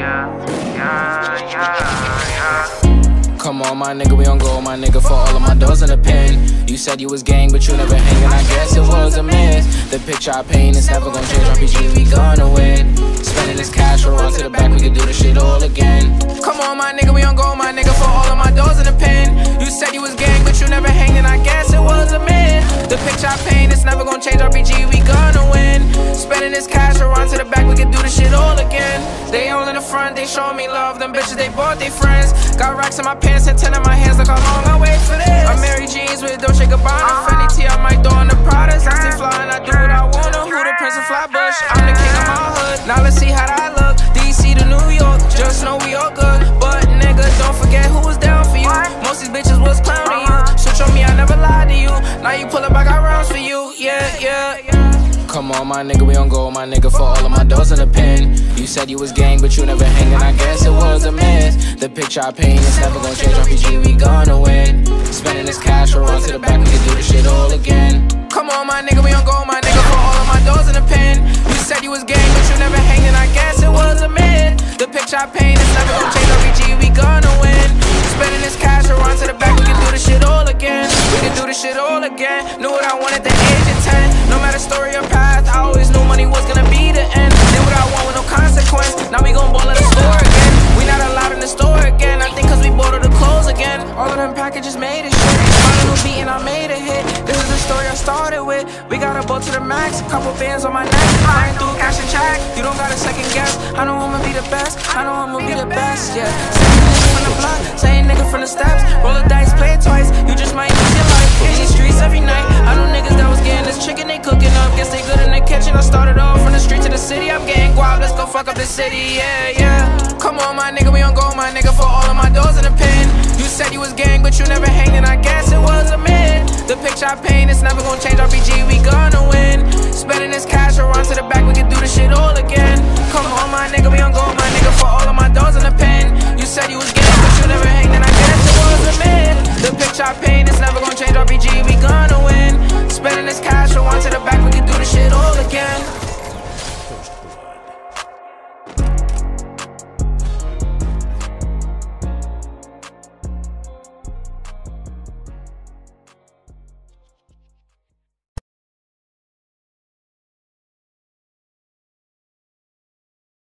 yeah, yeah, yeah, yeah. Come on, my nigga, we on go, my nigga, for all of my doors in the pen. You said you was gang, but you never hangin', I guess it was a mess. The picture I paint is never gonna change, RPG, we gonna win. Spending this cash, roll on to the back, we can do this shit all again. Come on, my nigga, we on go, my nigga, for all of my doors in the pen. You said you was gang, but you never hangin', I guess it was a mess. The picture I paint is never gonna change, RPG, we gonna win. Spending this cash, we'll to the back, we can do this shit all again. They all in the front, they show me love, them bitches, they bought their friends. Got racks in my pants and ten in my hands, look how long I wait for this. Amiri Jeans with Dolce Gabbana, uh-huh. Fendi T on my door, and the Prada's. I stay fly and I do what I wanna. Who the Prince of Flatbush? I'm the king of my hood. Now let's see how that Come on, my nigga, we on go, my nigga, for all of my doors in the pen. You said you was gang, but you never hanging, I guess it was a mess. The picture I paint is never gonna change, RPG, we gonna win. Spending this cash, we'll run to the back, we can do this shit all again. Come on, my nigga, we on go, my nigga, for all of my doors in the pen. You said you was gang, but you never hanging, I guess it was a myth. The picture I paint is never gonna change, RPG, we gonna win. Spending this cash, we'll run to the back, we can do this shit all again. We can do this shit all again. Knew what I wanted the age of 10. No matter story or path, I was gonna be the end. Did what I want with no consequence. Now we gon' ball at the store again. We not allowed in the store again. I think cause we bought all the clothes again. All of them packages made it shit. A new beat and I made a hit. This is the story I started with. We got a boat to the max, couple bands on my neck. Flying through cash and check. You don't gotta second guess. I know I'ma be the best. I know I'ma be the best, yeah. Same nigga from the block, same nigga from the steps. Roll the dice, play it twice. fuck up the city, yeah, yeah. Come on, my nigga, we on go, my nigga, for all of my doors in the pen. You said you was gang, but you never hanging. I guess it was a man. The picture I paint, it's never gonna change. RPG, we gonna win. Spending this cash around to the back, we can do this shit all again. Come on, my nigga, we on go, my nigga, for all of my doors in the pen. You said you was gang, but you never hanging. I guess it was a man. The picture I paint, it's never gonna change. RPG, we gonna win. Spending this cash around to the back, we can do this shit all again.